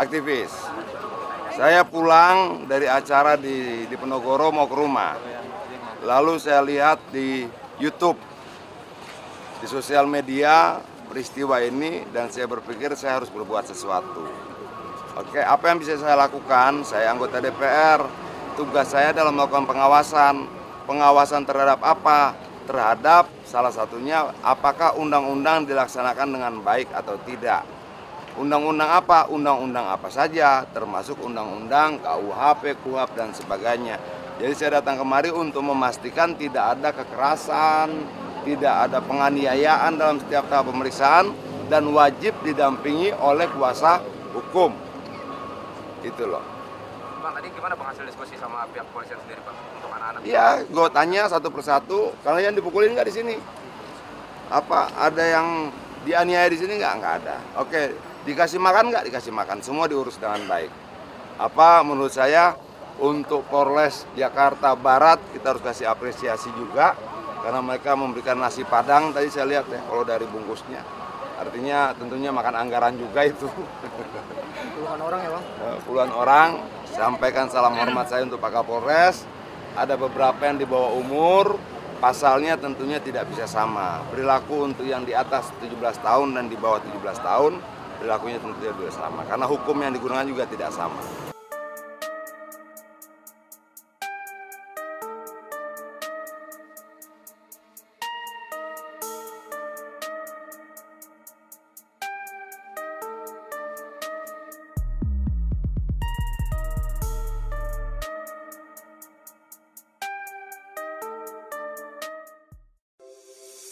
aktivis. Saya pulang dari acara di, di Penogoro mau ke rumah. Lalu saya lihat di YouTube, di sosial media peristiwa ini dan saya berpikir saya harus berbuat sesuatu. Oke, apa yang bisa saya lakukan? Saya anggota DPR, tugas saya dalam melakukan pengawasan. Pengawasan terhadap apa? Terhadap salah satunya apakah undang-undang dilaksanakan dengan baik atau tidak. Undang-undang apa? Undang-undang apa saja, termasuk undang-undang KUHP, KUHAP, dan sebagainya. Jadi saya datang kemari untuk memastikan tidak ada kekerasan, tidak ada penganiayaan dalam setiap tahap pemeriksaan, dan wajib didampingi oleh kuasa hukum. Itu loh. Bang, tadi gimana bang hasil diskusi sama pihak kepolisian sendiri bang untuk anak-anak? Iya, gue tanya satu persatu, kalian dipukulin nggak di sini? Apa ada yang dianiaya di sini nggak? Nggak ada. Oke, dikasih makan nggak? Dikasih makan. Semua diurus dengan baik. Apa menurut saya untuk Polres Jakarta Barat kita harus kasih apresiasi juga karena mereka memberikan nasi padang tadi saya lihat ya kalau dari bungkusnya. Artinya tentunya makan anggaran juga itu. Puluhan orang ya bang? Eh, puluhan orang sampaikan salam hormat saya untuk Pak Kapolres ada beberapa yang di bawah umur pasalnya tentunya tidak bisa sama. Perilaku untuk yang di atas 17 tahun dan di bawah 17 tahun perilakunya tentu tidak sama. Karena hukum yang digunakan juga tidak sama